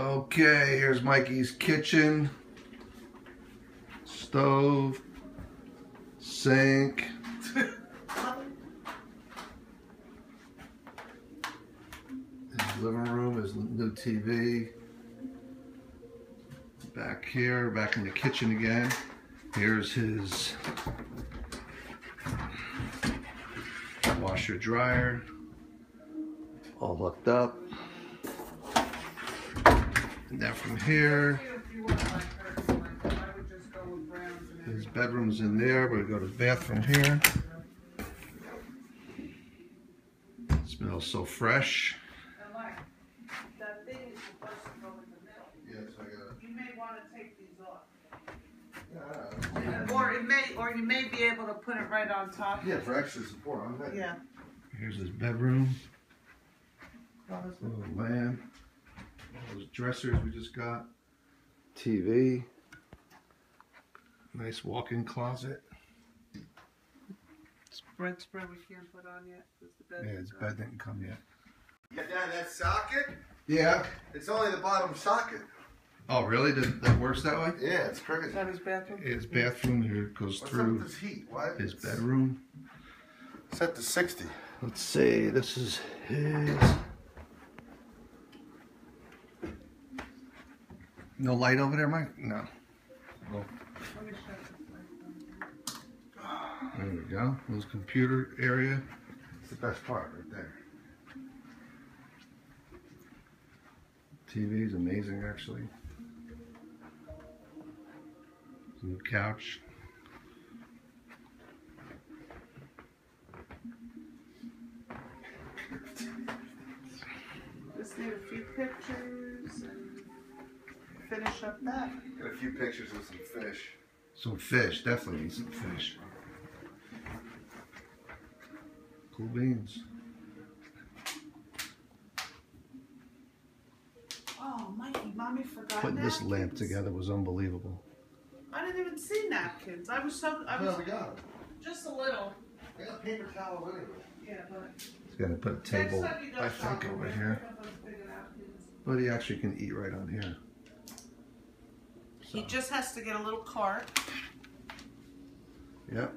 Okay, here's Mikey's kitchen. Stove. Sink. Living room, his new TV. Back here, back in the kitchen again. Here's his washer dryer. All hooked up. And then from here, his bedroom's in there. We're gonna go to the bathroom here. Smells so fresh. That thing is supposed to go in the middle. Yes, I got You may wanna take these off. it. Or it may, or you may be able to put it right on top. Yeah, for extra support. I'm. Yeah. Here's his bedroom. Close it. Little lamp. All those dressers we just got. TV. Nice walk-in closet. Spread, spread we can't put on yet. the bed. Yeah, his bed didn't come yet. Get down that socket? Yeah. It's only the bottom socket. Oh, really? That, that works that way? Yeah, it's Is crazy. that his bathroom? His bathroom here goes What's up through with this heat? Why? his bedroom. Set to 60. Let's see. This is his. No light over there, Mike? No. There we go. His computer area. It's the best part right there. TV is amazing, actually. New couch. Just need a few pictures finish up that. Got a few pictures of some fish. Some fish. Definitely need some fish. Cool beans. Oh, Mikey, mommy forgot Putting this lamp together was unbelievable. I didn't even see napkins. I was so, I No, was we got them. just a little. I got paper towel anyway. Yeah, but. He's gonna put a table, time you go I think, over here. up those big napkins. But he actually can eat right on here. He just has to get a little cart. Yep.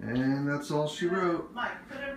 And that's all she wrote. Mike, put it